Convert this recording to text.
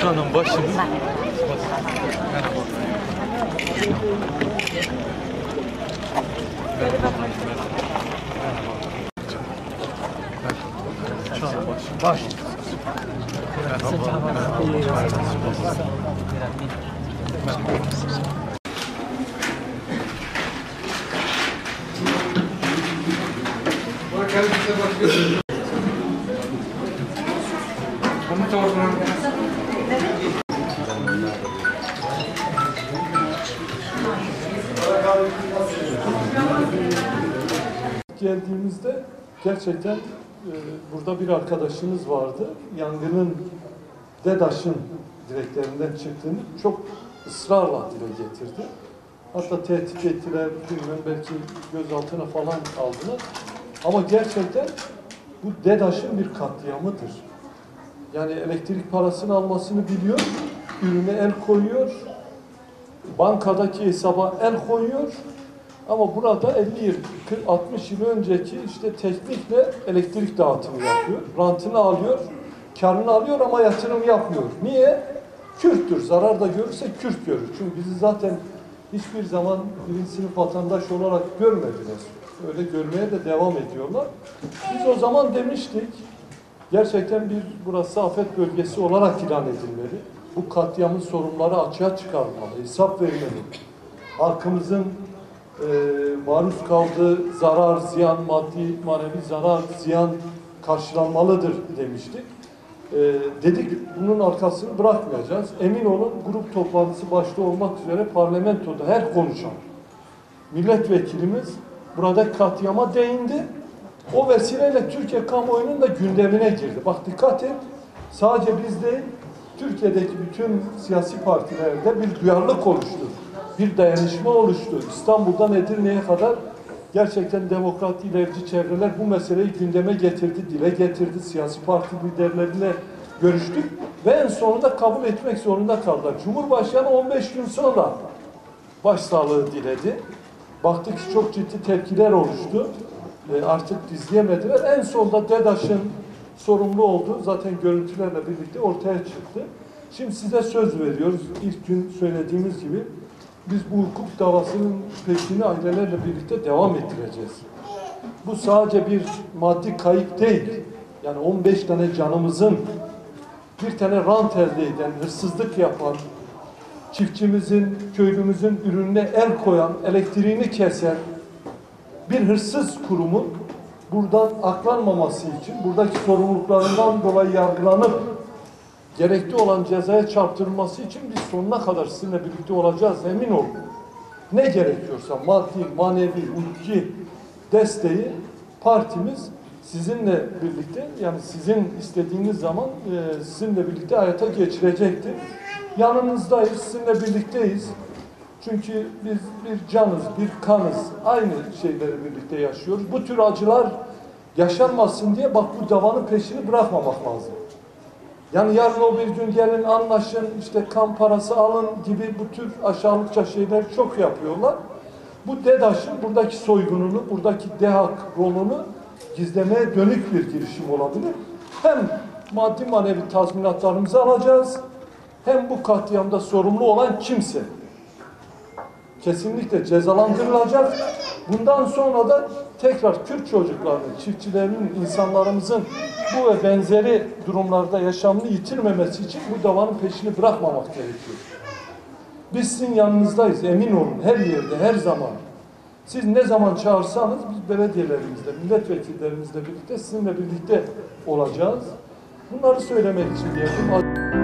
Çanın başını Çanın başını baş. Geldiğimizde gerçekten e, burada bir arkadaşımız vardı. Yangının DEDAŞ'ın direklerinden çıktığını çok ısrarla dile getirdi. Hatta tehdit ettiler, bilmem belki gözaltına falan aldılar. Ama gerçekten bu DEDAŞ'ın bir katliamıdır. Yani elektrik parasını almasını biliyor, ürüne el koyuyor, bankadaki hesaba el koyuyor ama burada 50 yıl, 40, 60 yıl önceki işte teknikle elektrik dağıtımı yapıyor. Rantını alıyor, karını alıyor ama yatırım yapmıyor. Niye? Kürttür. Zarar da görürse Kürt görür. Çünkü bizi zaten hiçbir zaman birinci sınıf vatandaş olarak görmediler. Öyle görmeye de devam ediyorlar. Biz o zaman demiştik, gerçekten bir burası afet bölgesi olarak ilan edilmeli. Bu katliamın sorunları açığa çıkarılmalı, hesap verilmeli. Halkımızın e, maruz kaldığı zarar, ziyan, maddi, manevi zarar, ziyan karşılanmalıdır demiştik. E, dedik bunun arkasını bırakmayacağız. Emin olun grup toplantısı başta olmak üzere parlamentoda her konuşan milletvekilimiz burada katliama değindi. O vesileyle Türkiye kamuoyunun da gündemine girdi. Bak dikkat et, sadece biz değil, Türkiye'deki bütün siyasi partilerde bir duyarlılık oluştu. Bir dayanışma oluştu. İstanbul'dan Edirne'ye kadar gerçekten demokrat ilerici çevreler bu meseleyi gündeme getirdi, dile getirdi. Siyasi parti liderleriyle görüştük ve en sonunda kabul etmek zorunda kaldılar. Cumhurbaşkanı 15 gün sonra başsağlığı diledi. Baktık ki çok ciddi tepkiler oluştu. E, artık izleyemediler. En sonunda DEDAŞ'ın sorumlu olduğu zaten görüntülerle birlikte ortaya çıktı. Şimdi size söz veriyoruz. İlk gün söylediğimiz gibi biz bu hukuk davasının peşini ailelerle birlikte devam ettireceğiz. Bu sadece bir maddi kayıp değil. Yani 15 tane canımızın bir tane rant elde eden, hırsızlık yapan, çiftçimizin, köylümüzün ürününe el koyan, elektriğini kesen bir hırsız kurumun buradan aklanmaması için, buradaki sorumluluklarından dolayı yargılanıp gerekli olan cezaya çarptırılması için biz sonuna kadar sizinle birlikte olacağız, emin olun. Ne gerekiyorsa maddi, manevi, hukuki desteği partimiz sizinle birlikte yani sizin istediğiniz zaman e, sizinle birlikte hayata geçirecektir. Yanınızdayız, sizinle birlikteyiz. Çünkü biz bir canız, bir kanız, aynı şeyleri birlikte yaşıyoruz. Bu tür acılar yaşanmasın diye bak bu davanın peşini bırakmamak lazım. Yani yarın o bir gün gelin anlaşın, işte kan parası alın gibi bu tür aşağılıkça şeyler çok yapıyorlar. Bu DEDAŞ'ın buradaki soygununu, buradaki DEHAK rolünü gizlemeye dönük bir girişim olabilir. Hem maddi manevi tazminatlarımızı alacağız, hem bu katliamda sorumlu olan kimse kesinlikle cezalandırılacak. Bundan sonra da tekrar Kürt çocuklarının, çiftçilerinin, insanlarımızın bu ve benzeri durumlarda yaşamını yitirmemesi için bu davanın peşini bırakmamak gerekiyor. Biz sizin yanınızdayız, emin olun her yerde, her zaman. Siz ne zaman çağırsanız biz belediyelerimizle, milletvekillerimizle birlikte sizinle birlikte olacağız. Bunları söylemek için geldim.